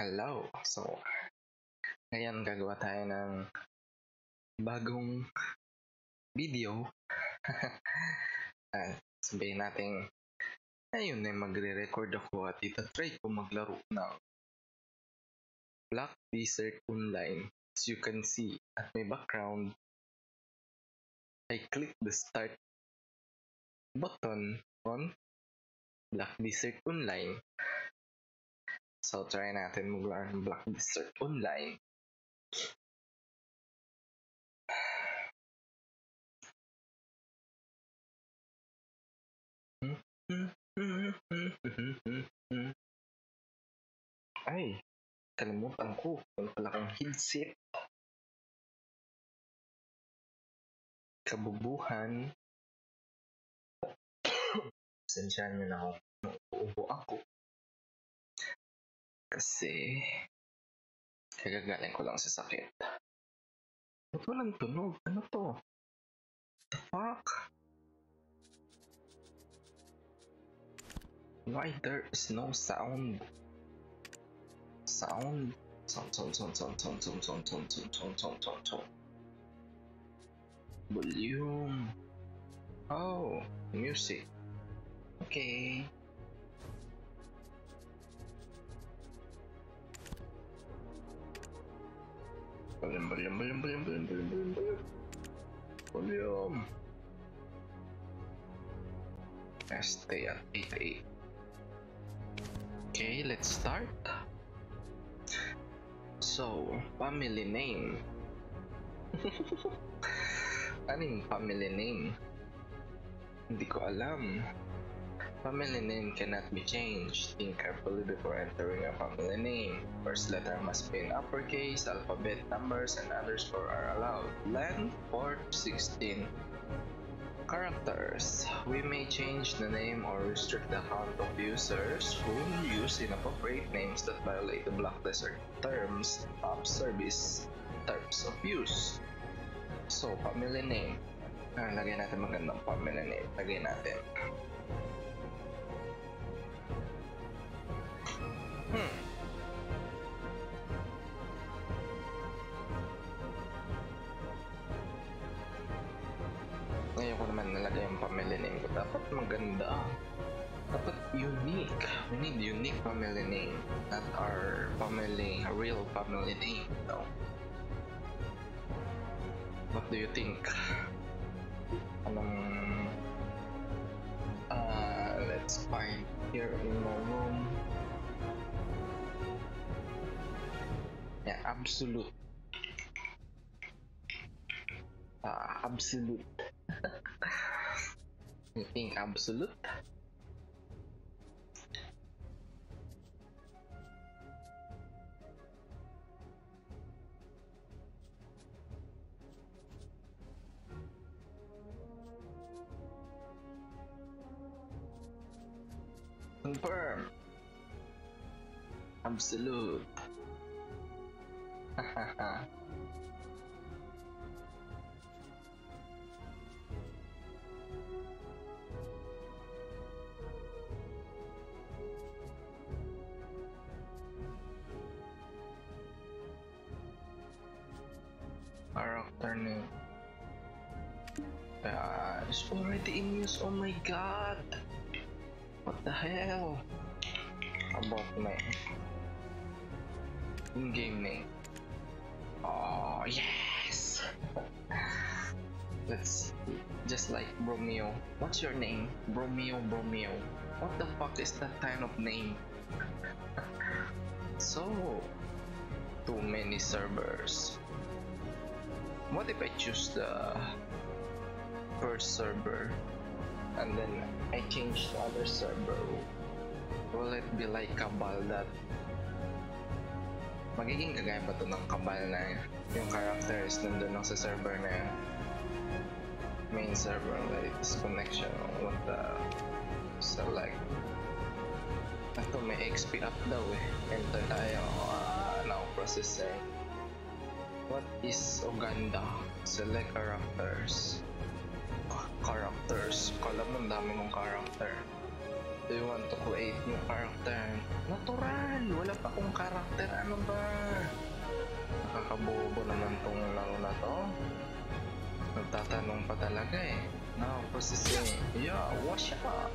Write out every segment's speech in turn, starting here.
Hello! So, ngayon gagawa tayo ng bagong video. uh, sabihin natin, ayun ay magre-record ako at itatry ko maglaro ng Black Desert Online. As you can see at my background, I click the start button on Black Desert Online So, try natin maglaro ng Black Desert Online. Ay, kalimutan ko. Wala pala kang headset. Kabubuhan. Sensyahan nyo na ako. Uubo ako. Kasi, kagagaling ko lang sa sakit. Ba't walang tunog? Ano to? The fuck? Why there is no sound? Sound? Sound, sound, sound, sound, sound, sound, sound, sound, sound, sound, sound, sound, sound. Volume. Oh, music. Okay. Brilliant, brilliant, brilliant, brilliant, brilliant, brilliant, brilliant. William. Let's stay Okay, let's start. So, family name. Anong family name? Hindi ko alam. Family name cannot be changed. Think carefully before entering a family name. First letter must be in uppercase, alphabet, numbers, and others four are allowed. Length 4 to 16. Characters. We may change the name or restrict the count of users who use inappropriate names that violate the Black Desert terms of service terms of use. So, family name. Ah, lagay natin magandang family name. Lagay natin. Hmm. Ngayon ko naman nalagay yung family name ko. Dapat maganda. Dapat unique. We need unique family name. Not our family, real family name. No. What do you think? Anong... Uh, let's find here in my room. Yeah, absolute. Uh, absolute. think absolute? Hell? About my in-game name. Oh yes. Let's just like Bromeo. What's your name? Bromeo Bromeo. What the fuck is that kind of name? so too many servers. What if I choose the first server and then I change the other server? Will it be like Cabal that magiging kagaya ba to ng Cabal na yung characters nandun lang sa server na yun? main server like this connection what the select ito may XP up daw eh. Enter tayo. Ah, now processing what is Uganda? Select characters characters kala mo dami mong character Do you want to create new character? Natural! Wala pa akong karakter. Ano ba? Nakakabobo naman tong laro na to. Nagtatanong pa talaga eh. Now, processing. Yeah, wash up!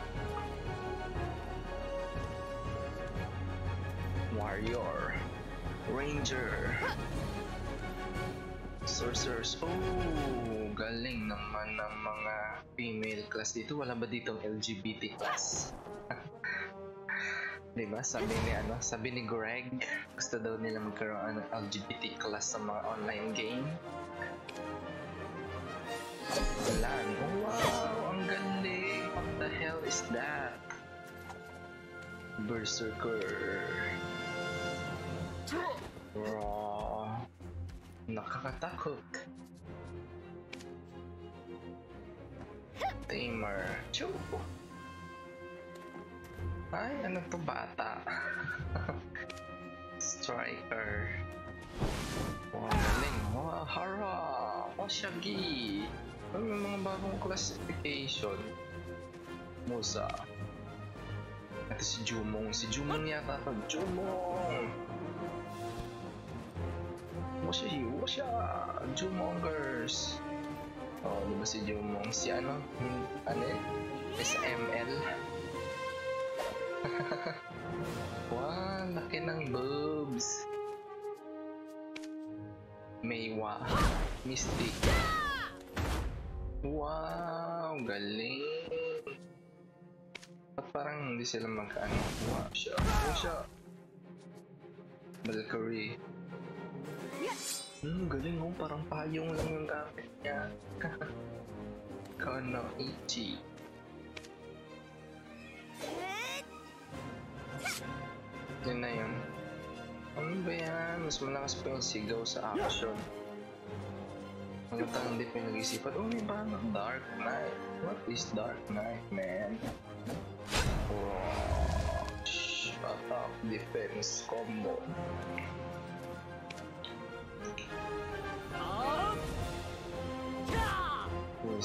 Warrior. Ranger. Sorcerers. Oh, galing naman ng mga female class dito. Wala ba ditong LGBT class? diba? Sabi ni ano, sabi ni Greg, gusto daw nila magkaroon ng LGBT class sa mga online game. Wala. Oh, wow! Ang galing! What the hell is that? Berserker. Raw. Nakakatakot. Tamer. Chew. Ay, ano to bata? Striker. Wow, galing. Wow, hara! Oshagi! Ano yung mga bagong classification? Musa. Ito si Jumong. Si Jumong yata to. Jumong! Washi! Washa! Jumongers! Oh, di ba si Jumong? Si ano? Ano yun? SML? wow, laki ng boobs. Maywa. Mystic. Wow, galing. Ba't parang hindi sila magkaano? Wow, siya. Wow, siya. Valkyrie. Hmm, galing oh. Parang payong lang yung gamit niya. Kono Ichi. Yun na yun. Ano ba yan? Mas malakas pa yung sigaw sa action. Hanggang hindi pa yung nag-isipan, oh, may parang Dark Knight. What is Dark Knight, man? Wow. Shut up, defense combo.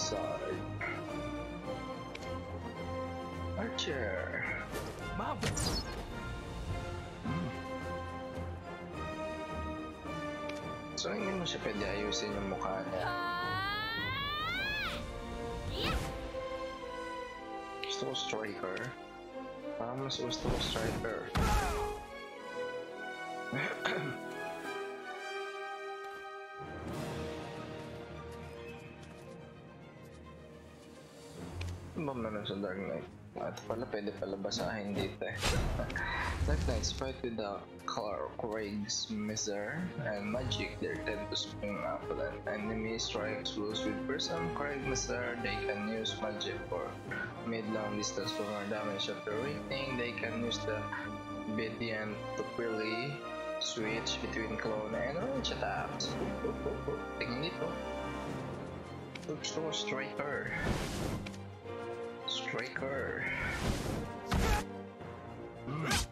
Wizard. Archer. Hmm. So, hindi mo siya pwede ayusin yung mukha niya. Gusto ko striker. Parang mas gusto ko striker. Ano ba meron sa Dark Knight? At pala pwede pala basahin dito eh. Dark Knights fight with the Clark, Craig's Miser, and Magic. They tend to spring up when enemy strikes blows with person Craig Miser. They can use magic for mid-long distance for more damage. After rating, they can use the Bedian to purely switch between clone and range attacks. Tingin dito. Gusto ko striker. Striker. Mm.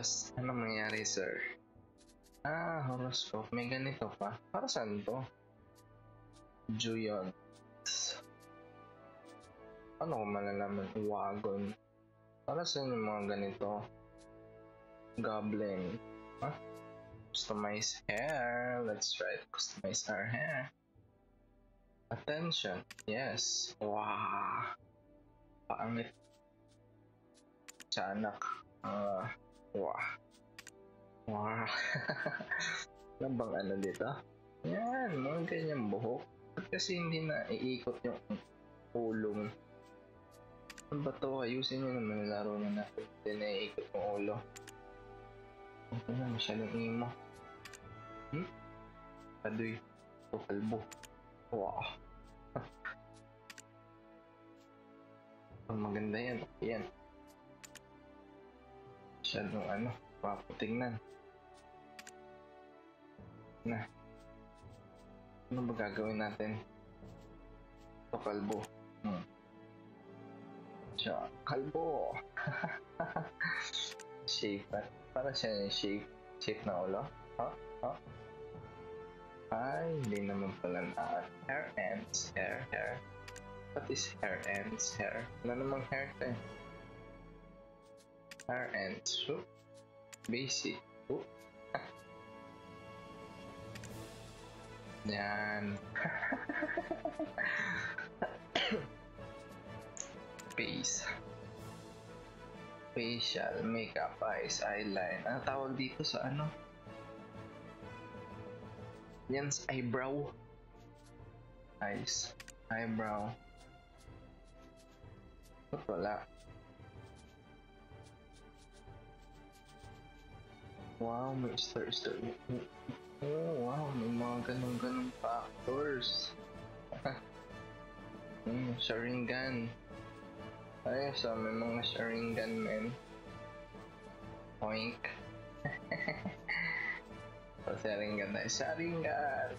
Tapos, anong nangyari, sir? Ah, horoscope. May ganito pa. Para saan to? Juyon. Ano ko malalaman? Wagon. Para saan yung mga ganito? Goblin. Huh? Customize hair. Let's try to customize our hair. Attention. Yes. Wow. Paangit. Sa anak. Ah, wow. Wow. ano bang ano dito? Yan, mga ganyan buhok. Ba't kasi hindi na iikot yung ulo mo? Ano ba to? Ayusin nyo naman yung laro na natin. Hindi na iikot yung ulo. Ito na, masyadong imo. Hmm? Padoy. O kalbo. Wow. Ang maganda yan. Yan. Masyadong ano, papatingnan. Na. Ano ba gagawin natin? Ito kalbo. Hmm. Siya, kalbo. shape. Para siya yung shape. Shape na ulo. Ha? Ha? Ay, hindi naman pala na. Hair ends. Hair, hair. What is hair ends? Hair? Wala namang hair to eh. Hair ends. So, basic. Oh. Yan. Face. Facial, makeup, eyes, eyeline. Ano tawag dito sa ano? Yan sa eyebrow. Eyes. Eyebrow. Ba't wala? Wow, may star star. Oh, wow, may mga ganun-ganun factors. hmm, Sharingan. Ayos ah, may mga Sharingan men. Oink. so, Sharingan na. Sharingan!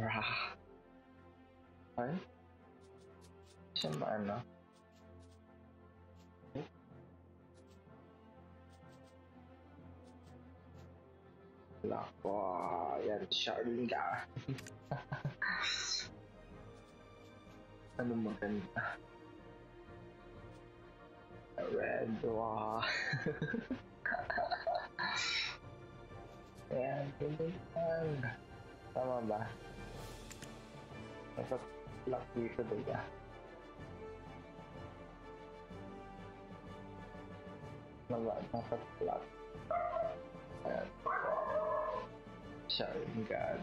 Rah! Ay? Siya ba ano? Lako, yan, Sharingan. ano maganda? Red, wow. Yan, hindi lang. Tama ba? Nasa lock dito diba? Nasa lock. Ayan. shouting guard.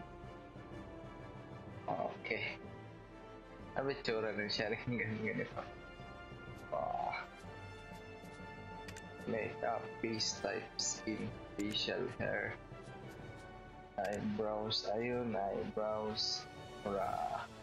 Okay അപ്പൊ ചോറാണ് ശരണിപ്പ Make up face type skin, facial hair, eyebrows, ayun, eyebrows, hurrah.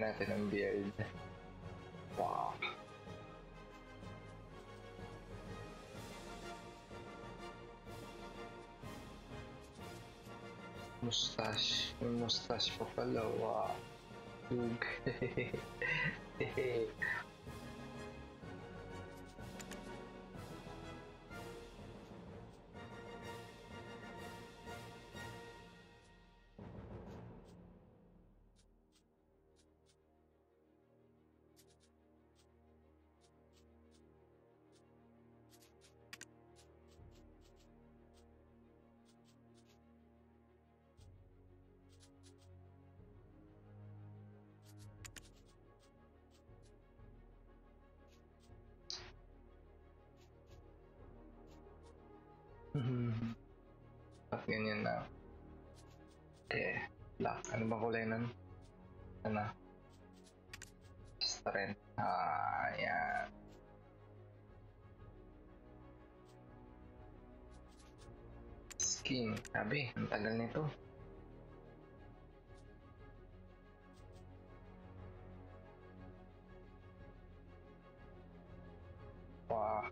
Natin ng beard. Wow. Mustache. Mustache pa pala. Wow. Lug. At ganyan na. Okay. Black. Ano ba kulay nun? Ano? Rin. Ah, yan. Skin. Sabi, ang tagal nito. Wow.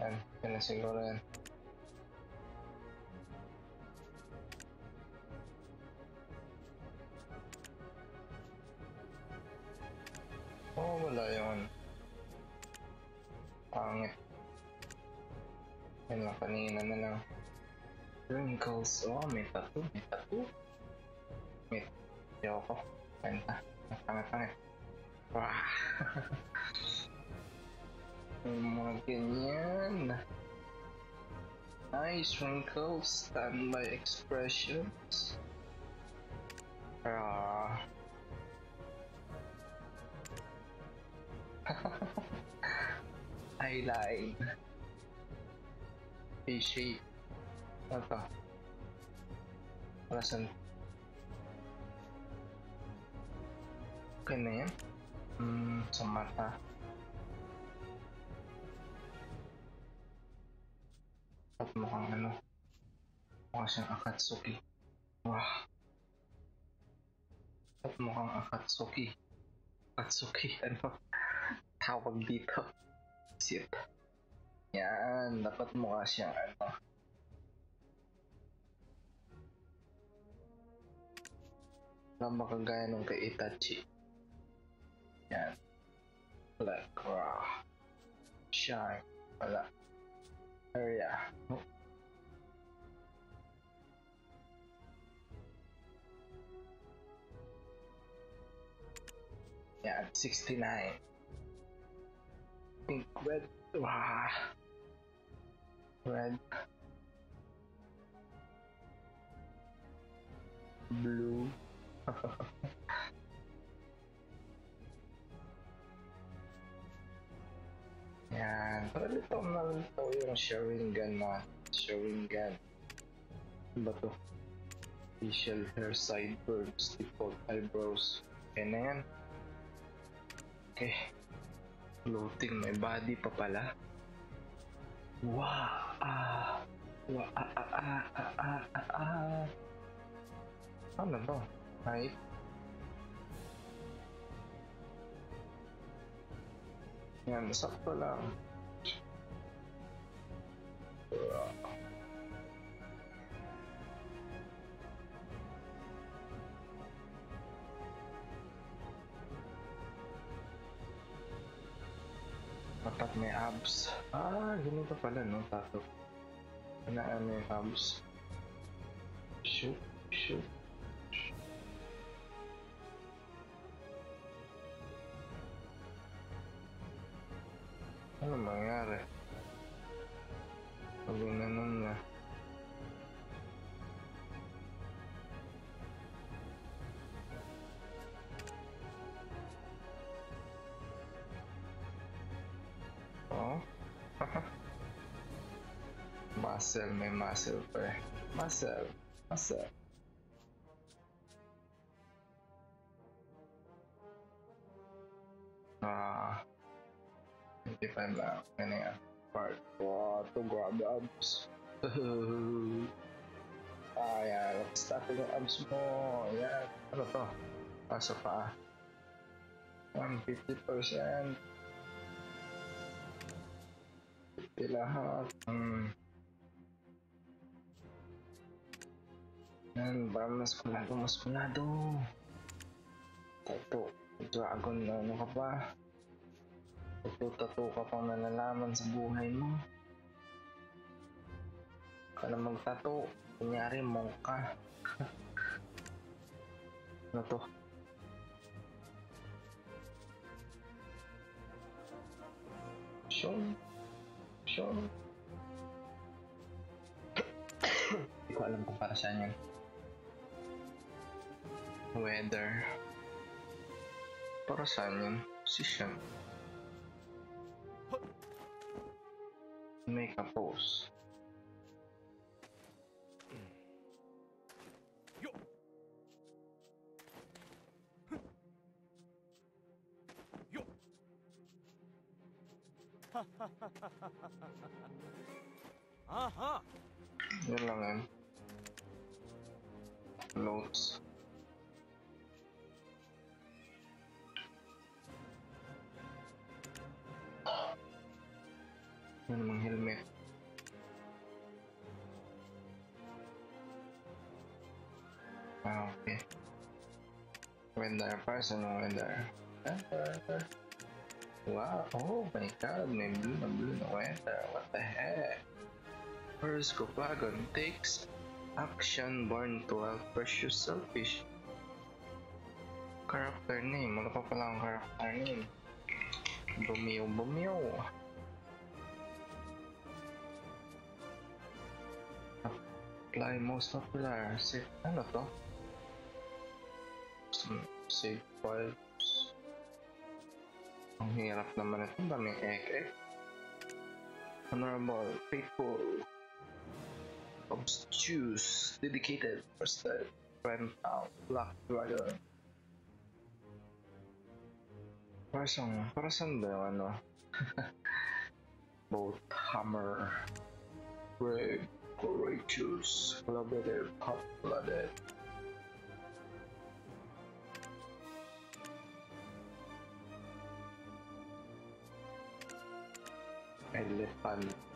Yan, yan na siguro yan. Oh, wala yun. Pangit. Yan lang, kanina na lang. Wrinkles. Oh, may tattoo, may tattoo. Wait, ayoko. Panta. Pangit-pangit. Wah. Yung mga ganyan. Nice wrinkles, standby expressions. Ah. A-shape. Ano to? Wala saan? Okay na yan? Hmm, sa mata. At mukhang ano? Akatsuki. Wow. At mukhang Akatsuki. Akatsuki, ano? Tawag dito. Shit. Yan, dapat mukha siyang ano. Wala makagaya nung kay Itachi. Yan. Black raw. Shine. Wala. Area. Oh. Yan, 69. Red. Wow. Red. Blue. Yan. Pero ito naman ito yung Sharingan na Sharingan. Ba to? Facial hair sideburns, default eyebrows. Yan na yan. Okay. Floating, may body pa pala. Wow! Ah! Wow! Ah! Ah! Ah! Ah! Ah! Ah! ah. Ano to? Height? Yan, sakto lang. Dapat may abs. Ah, ganito pala, no? Tato. Ano ano yung abs? Shoot, shoot. Ano mangyari? Marcel mais Marcel, père. Marcel, Marcel. Ah. ini fan ini ya. Part, wah, tunggu ada abs. ah ya, lepas semua, ya. Apa toh. Pas apa? 150%. Pila. Hmm. Yan, parang maskulado, maskulado. Tato. Dragon na ano ka pa. Tato-tato ka pang nalalaman sa buhay mo. Ka na magtato. Kunyari, monk ka. ano to? Sure. Sure. Hindi ko alam kung para saan yun. Weather. Para saan yun? Position. Make a pose. Weather, person weather. Weather. Wow, oh my god, may blue na blue weather. What the heck? First Copagon takes action born to help precious selfish. Character name, ano pa pala ang character name? Bumio Bumio. Apply most popular. Say, ano to? Some save files. Ang hirap naman ito. Daming ek-ek. Honorable, faithful, obtuse, dedicated, trusted, friend out, black dragon. Para saan, para saan ba yung ano? Both hammer, brave, courageous, collaborative, hot-blooded. 啊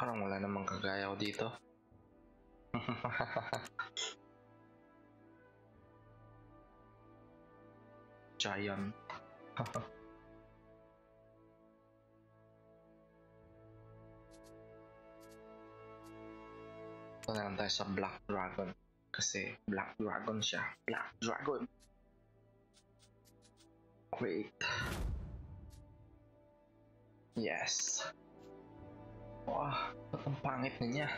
Parang wala namang kagaya ko dito. Giant. Ito na lang tayo sa Black Dragon. Kasi Black Dragon siya. Black Dragon. Wait. Yes. Wah, ba't ang pangit na niya?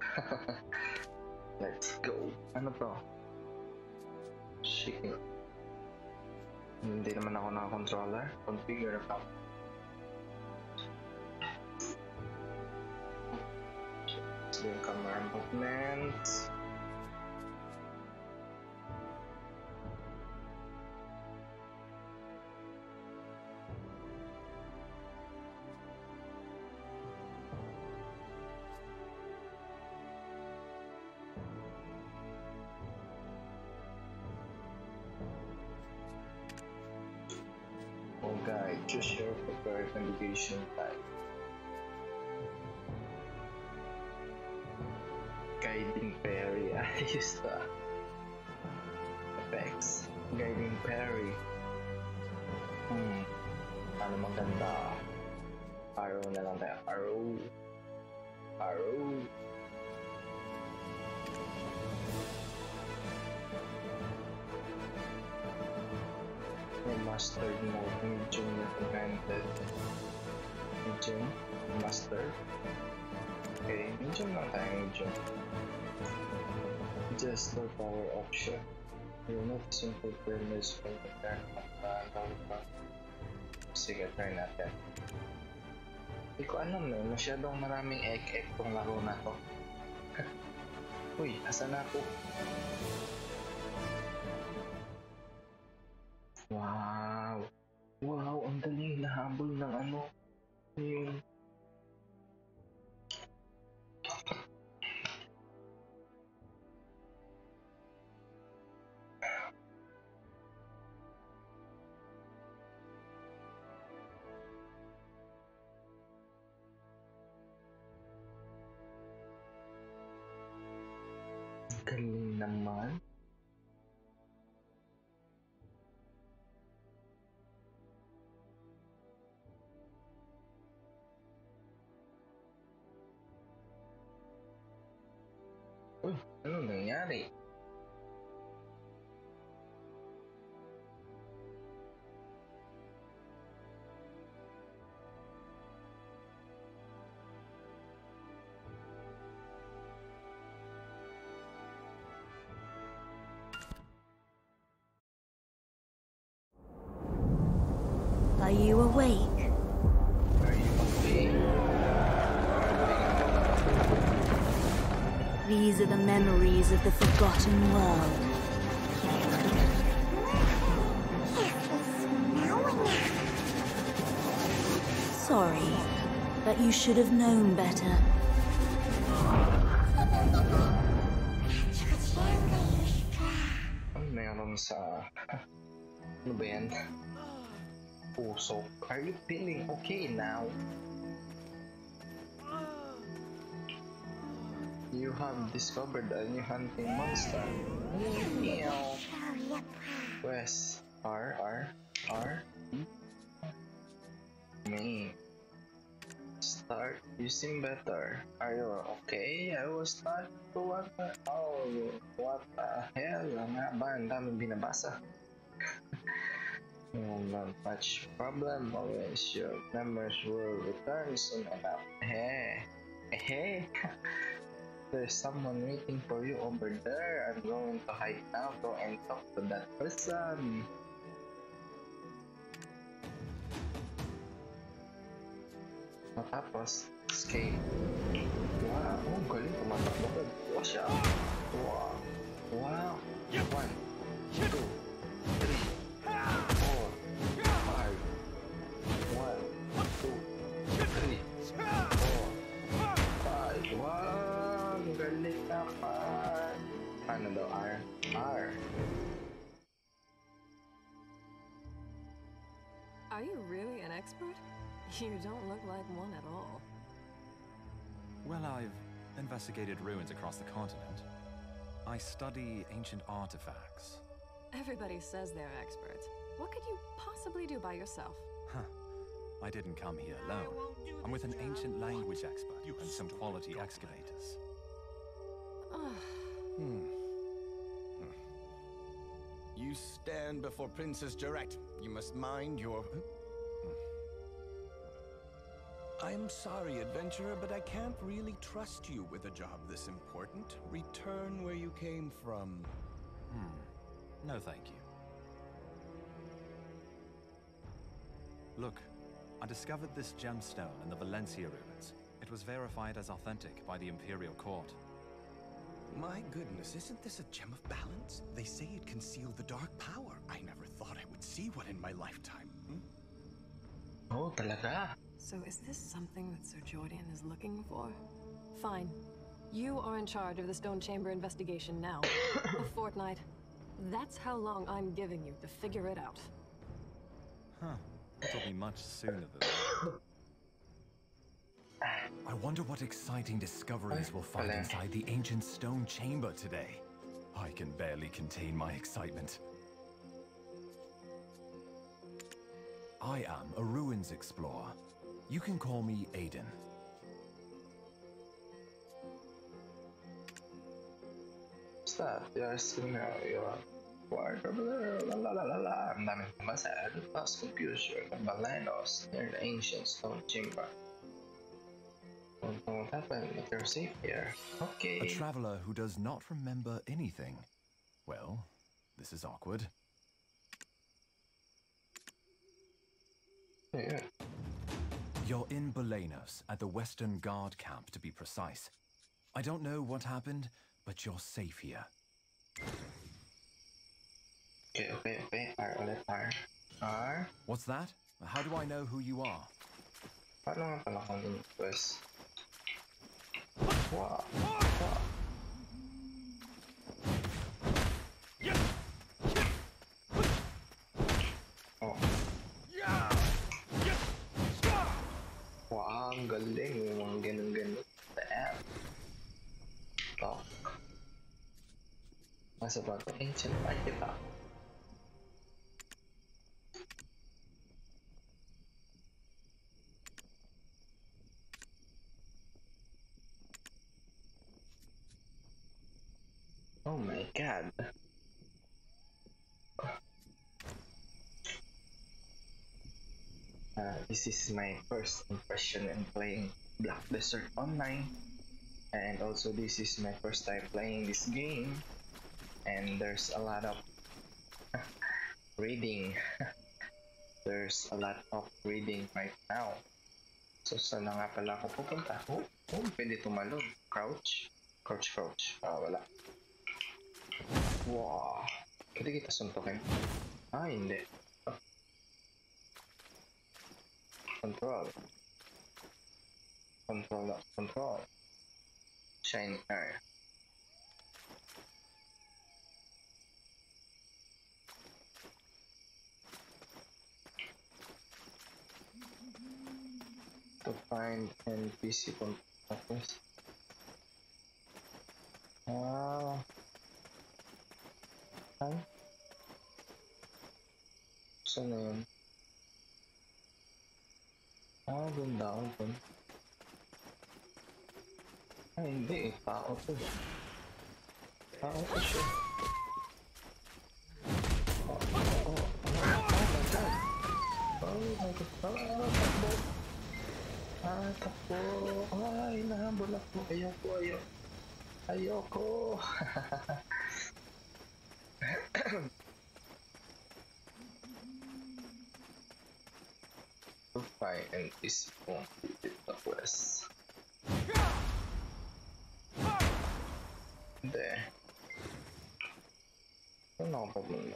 Let's go. Ano to? Shit. Hindi naman ako naka-controller. Configure account. Yung camera movement. Guide, choose your preferred navigation type. Guiding Perry, ayos to ah. Effects, Guiding Perry. Hmm, ano maganda? Arrow na lang tayo, arrow. Arrow. Mastered mode, medium recommended. Medium, master. Okay, medium lang tayo, medium. Just the power option. Not simple premise from the current pa. Sige, try natin. Hindi ko alam eh, masyadong maraming egg-egg tong laro na to. Uy, asa na ako? Wow! Wow, ang galing nahabol ng ano. Yung... Galing naman. Uy, ano nangyari? These are the memories of the forgotten world. Sorry, but you should have known better. Doon sa... ano ba yan? Puso. Are you feeling okay now? You have discovered a new hunting monster. Meow. West. R, R, R. Me. Start. Seem better. Are you okay? I was not. What the? Oh, what the hell? Nga ba? Ang daming binabasa. No, not much problem. Always your members will return soon enough. Hey, hey. There's someone waiting for you over there. I'm going to hide now. Go and talk to that person. Matapos, escape. Wow, oh, galing. Tumatakbo ka. Wow, siya. Wow. Wow. One, two, three, Are you really an expert? You don't look like one at all. Well, I've investigated ruins across the continent. I study ancient artifacts. Everybody says they're experts. What could you possibly do by yourself? Huh. I didn't come here alone. I'm with an ancient language expert and some quality excavators. Ugh. Hmm. You stand before Princess Jarette. You must mind your. I'm sorry, adventurer, but I can't really trust you with a job this important. Return where you came from. Hmm. No, thank you. Look, I discovered this gemstone in the Valencia ruins. It was verified as authentic by the Imperial Court. My goodness, isn't this a gem of balance? They say it concealed the dark power. I never thought I would see one in my lifetime. Hmm? Oh, talaga? So is this something that Sir Jordan is looking for? Fine. You are in charge of the Stone Chamber investigation now. a fortnight. That's how long I'm giving you to figure it out. Huh. It'll be much sooner than that. I wonder what exciting discoveries we'll find inside the ancient stone chamber today. I can barely contain my excitement. I am a ruins explorer. You can call me Aiden. What's that? You're still now, you're Why, blah, blah, blah, blah, blah, blah. Ang daming masa. Lost confusion of Balanos near the ancient stone chamber. Don't know what happened, you're safe here. A traveler who does not remember anything. Well, this is awkward. Yeah. You're in Bolanos, at the Western Guard camp to be precise. I don't know what happened, but you're safe here. Okay, okay, okay. R ulit, R. R? What's that? How do I know who you are? Paano nga pala kung? Wow. Wow. Oh. Wow, ang galing. Yung mga ganun-ganun. Damn. Talk. Nasa ba ito? Ancient artifact. Oh my god. Uh, this is my first impression in playing Black Desert Online. And also this is my first time playing this game. And there's a lot of reading. there's a lot of reading right now. So saan nga pala ako pupunta? Oh, oh pwede tumalon. Crouch. Crouch, crouch. Ah, wala. 와 캐릭터 선택해 아 있네 Control. Control. Control. Chain area to find NPC contact list. Ah. Ay. Saan na yun? Ah, doon daw, doon. Ay, hindi eh. Tao to. Tao to siya. Oh, oh, oh, oh, oh my god. Oh my god. Ah, takbo. Ah, takbo. Ay, nahabol ako. Ayoko, ayoko. Ayoko. fight and is form Douglas. There. No problem.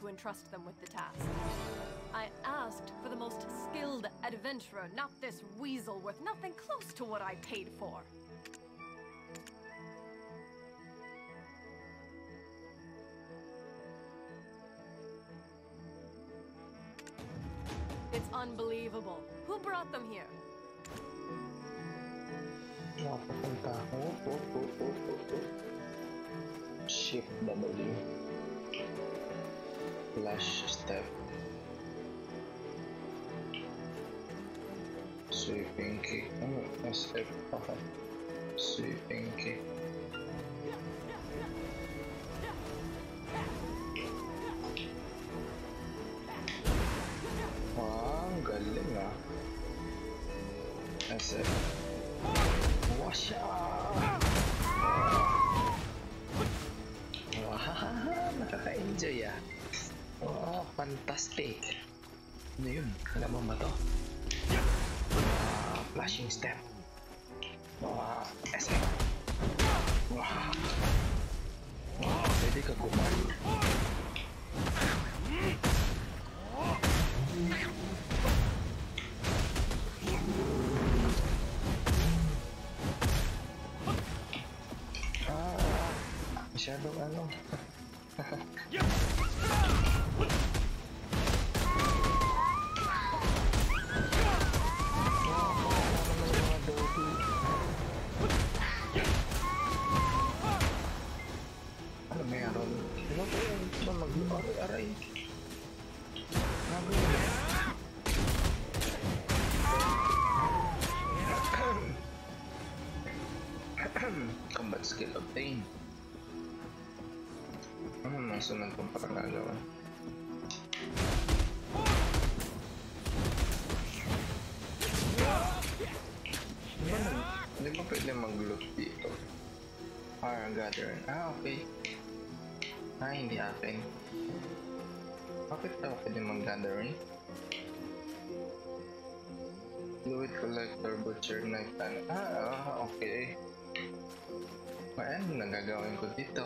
To entrust them with the task. I asked for the most skilled adventurer, not this weasel worth nothing close to what I paid for. It's unbelievable. Who brought them here? W flash step. sweeping key. Oh that's it. Sweeping key. Fantastic. Ano yun? Alam mo ba to? Ah, flashing step. Wow, SM. Wow. Wow, pwede ka gumano. Ah, masyadong. Ano Combat skill obtained. Ano ang sunod kong parang gagawin? Di ba, pwede mag-loot dito? Fire gathering. Ah, okay. Ah, hindi akin. Bakit daw pwede mag-gathering? Fluid collector, butcher, knife, ano? Ah, ah, okay. Ano nagagawin ko dito?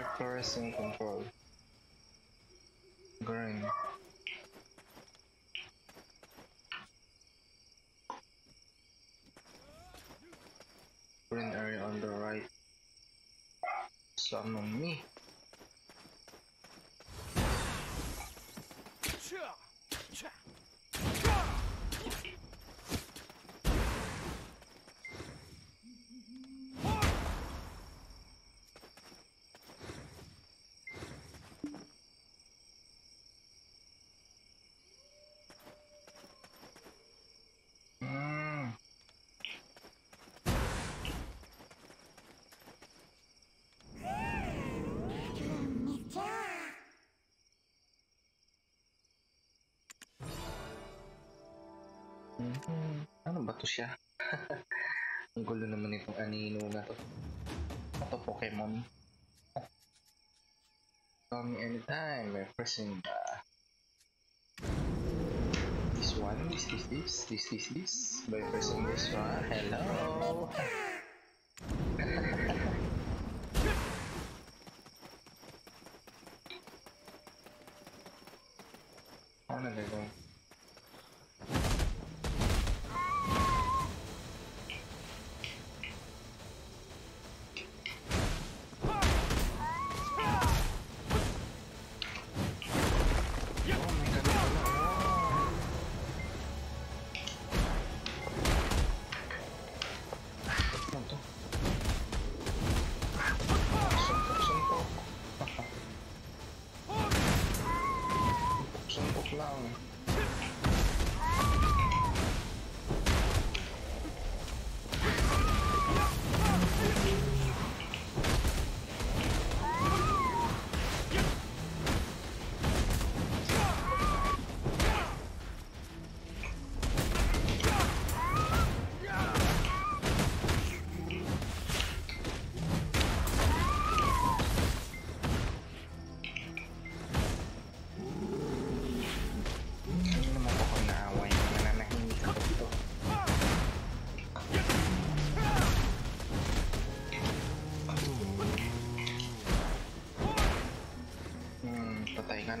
Network fluorescent control. Green. Green area on the right. Summon me. Mhm. Ano ba to siya? Ang gulo naman itong anino na to. Ito Pokemon. Call me anytime by pressing the this one, this, this, this, this, this, this, by pressing this one. Hello.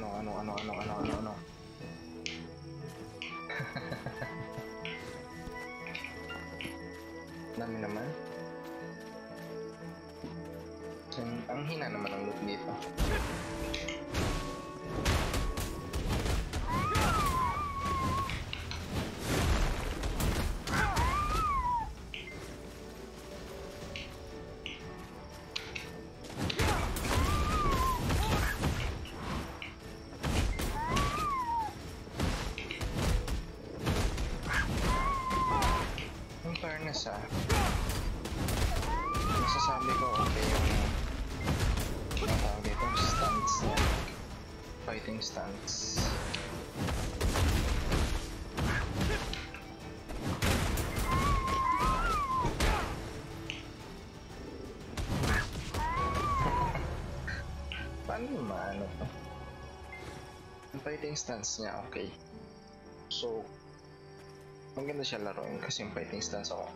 Patay ka no? Ano, ano, ano, ano, ano, ano? Dami naman. Ang hina naman ang loot dito. Ah, masasabi ko okay yung ano tawag dito, stance niya. Fighting stance. Paano maano to? Ang fighting stance niya okay. So, maganda siya laruin kasi yung fighting stance ako.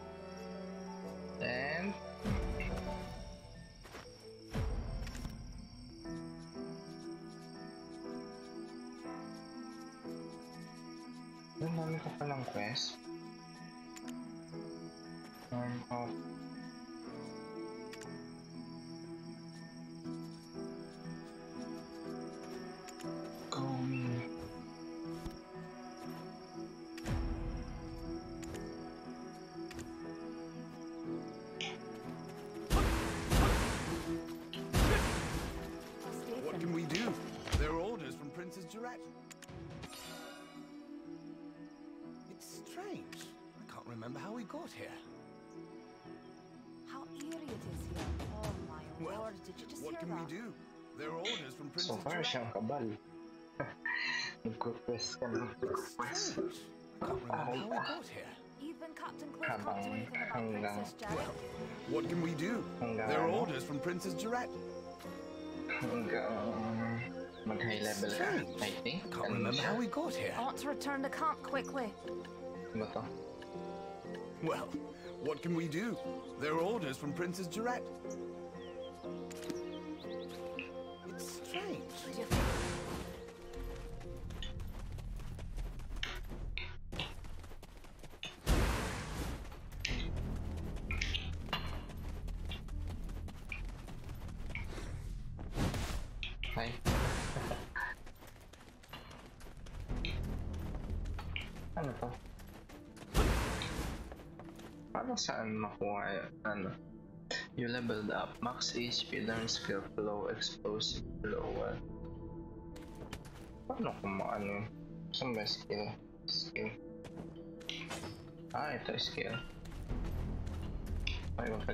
It's strange. I can't remember how we got here. Lord, did you just what hear can that? we do? There are orders from Princess So far Jarette. siyang kabal. Nag-request ka ng request. Strange. I can't remember how we got here. Either hoping Captain Cliff Habang can't do anything about hanggang- Princess Jared? What can we do? Hanggang There are orders from Princess Jarette. Hanggang level Strange. I think. Can't remember how we got here. I want to return to camp quickly. Well, what can we do? There are orders from Princess Jarette. Yun? Ano? You leveled up. Max HP, learn skill flow, explosive flow. Well, paano kung maano? Saan ba skill? Skill. Ah, ito skill. Ay, huwag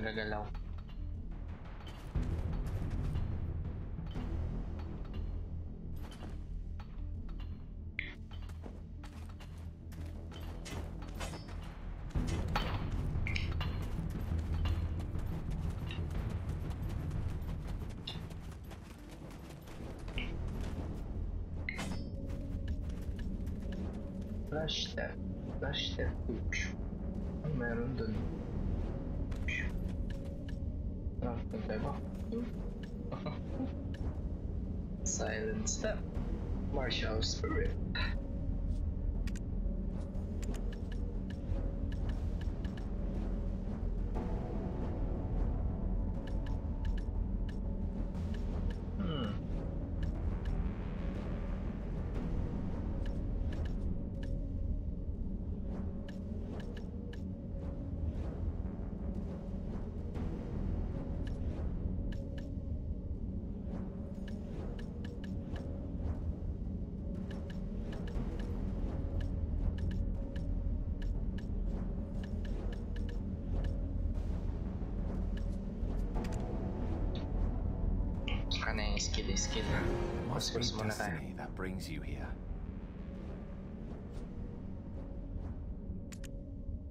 aqui da esquina. Nos aproximando. That brings you here.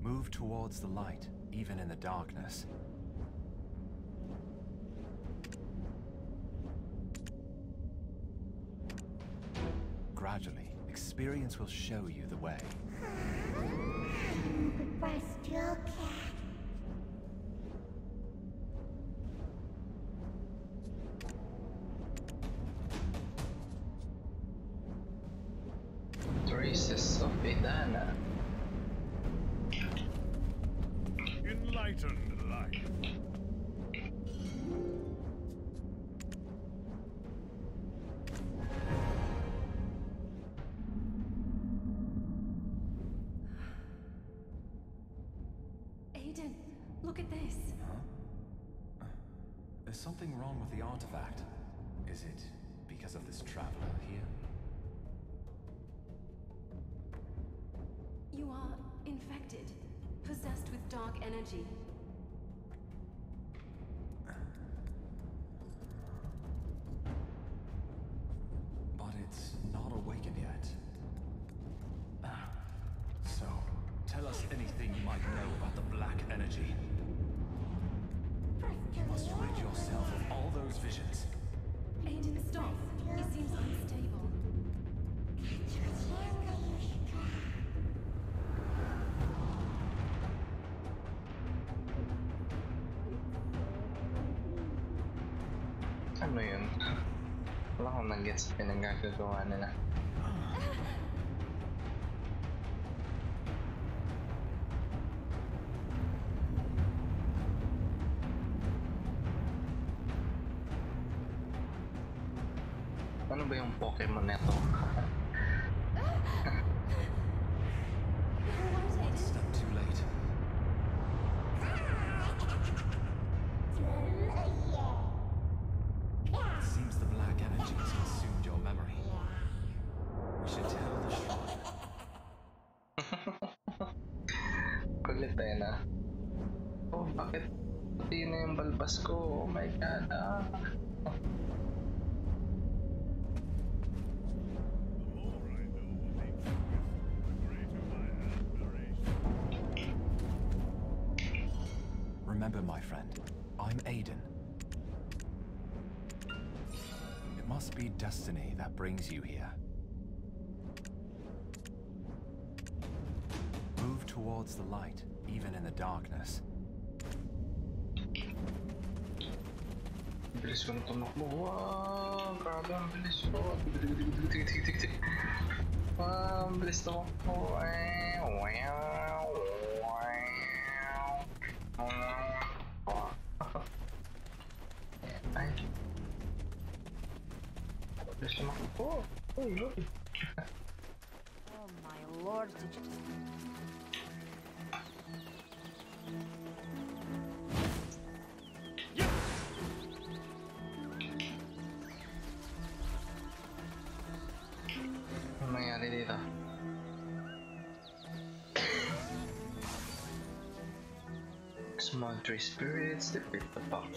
Move towards the light, even in the darkness. Gradually, experience will show you the way. Artifact. Is it because of this traveler here? You are infected, possessed with dark energy. Ano yun? Wala akong nag-gets sa pinagagagawa nila. Ano ba yung Pokemon neto? Brings you here. Move towards the light, even in the darkness. Tumakbo. Uy, uy. Oh my lord, did you just... Ano spirits defeat the pop.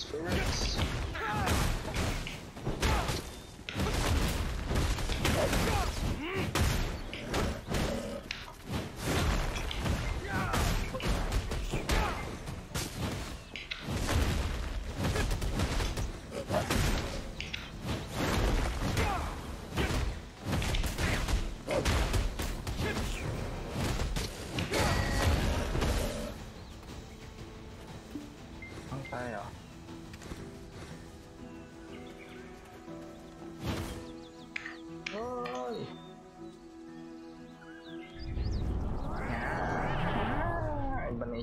Phosphorus.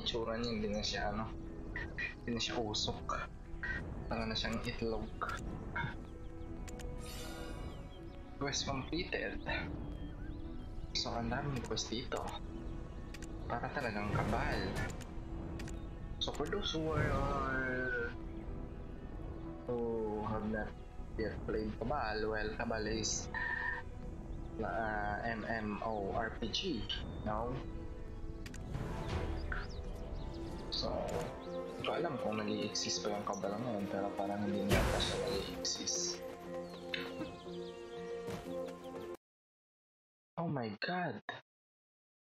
Itsura niya, hindi na siya ano. Hindi na siya usok. Para na siyang itlog. Quest completed. So, ang daming quest dito. Para talagang kabal. So for those who are who have not yet played Kabal, well, Kabal is uh, MMORPG, no? So, hindi ko alam kung nag-i-exist pa yung Kabal ngayon, pero parang hindi na pa siya nag-i-exist. Oh my god!